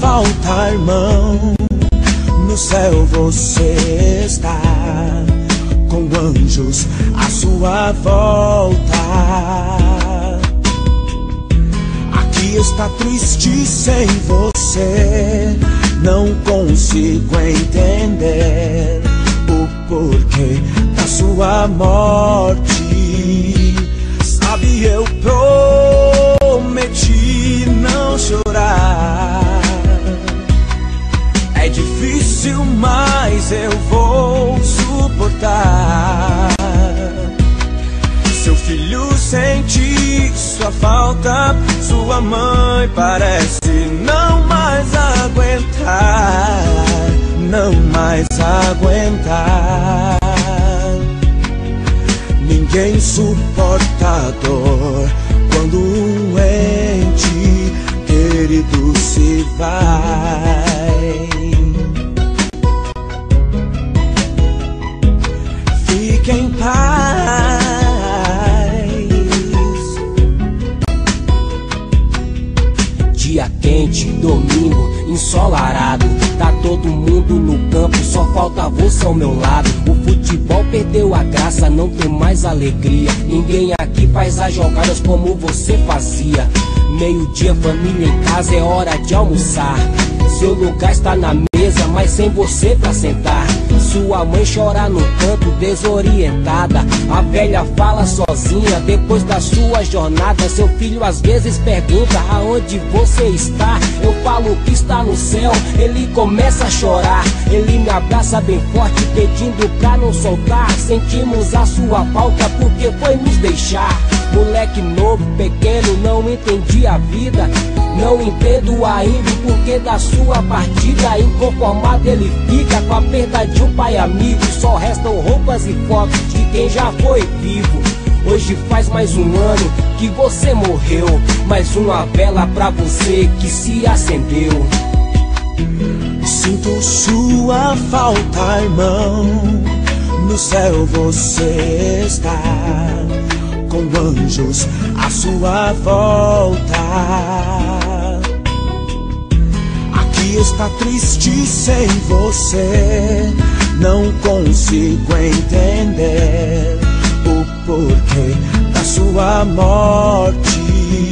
falta, irmão. No céu você está, com anjos à sua volta. Aqui está triste sem você, não consigo entender o porquê da sua morte. Sabe, eu prometi não chorar. Difícil, mas eu vou suportar. Seu filho sente sua falta, sua mãe parece não mais aguentar, não mais aguentar. Ninguém suporta a dor quando um ente querido se vai. Quente, domingo, ensolarado. Tá todo mundo no campo, só falta você ao meu lado. O futebol perdeu a graça, não tem mais alegria. Ninguém aqui faz as jogadas como você fazia. Meio-dia, família em casa, é hora de almoçar. Seu lugar está na mesa, mas sem você pra sentar. Sua mãe chora no canto, desorientada. A velha fala sozinha depois da sua jornada. Seu filho às vezes pergunta aonde você está. Eu falo que está no céu, ele começa a chorar. Ele me abraça bem forte, pedindo pra não soltar. Sentimos a sua falta porque foi nos deixar. Moleque novo, pequeno, não entendi a vida. Não entendo ainda o porquê da sua partida. Inconformado ele fica com a perda de um pai amigo. Só restam roupas e fotos de quem já foi vivo. Hoje faz mais um ano que você morreu. Mais uma vela pra você que se acendeu. Sinto sua falta, irmão. No céu você está, com anjos à sua volta. Aqui está triste sem você, não consigo entender o porquê da sua morte.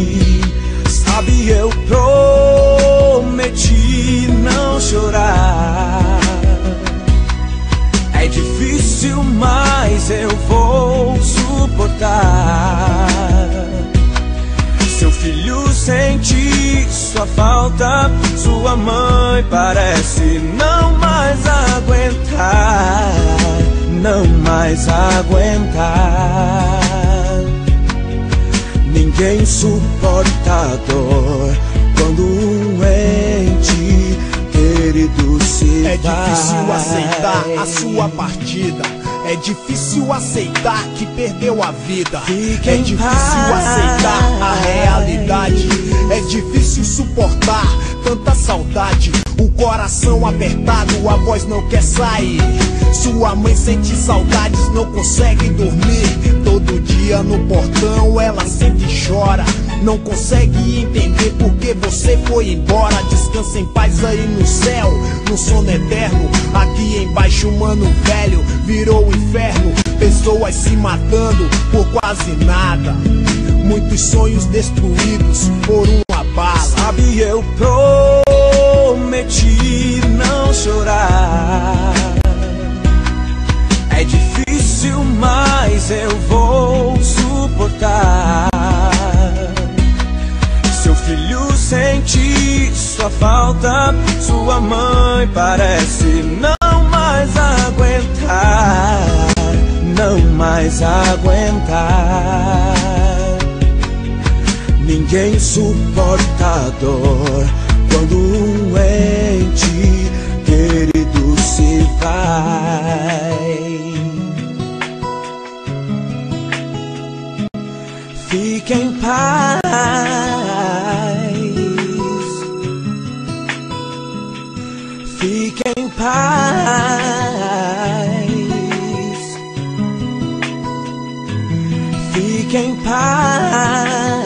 Sua falta, sua mãe parece não mais aguentar, não mais aguentar. Ninguém suporta a dor quando um ente querido se É vai. difícil aceitar a sua partida. É difícil aceitar que perdeu a vida. É difícil aceitar a realidade. É difícil suportar tanta saudade. O coração apertado, a voz não quer sair. Sua mãe sente saudades, não consegue dormir. Todo dia no portão ela sempre chora. Não consegue entender por que você foi embora. Descansa em paz aí no céu, no sono eterno. Aqui embaixo, mano velho, virou o inferno. Pessoas se matando por quase nada. Muitos sonhos destruídos por uma bala. Sabe, eu prometi não filho sente sua falta, sua mãe parece não mais aguentar, não mais aguentar. Ninguém suporta a dor quando um ente fique em paz.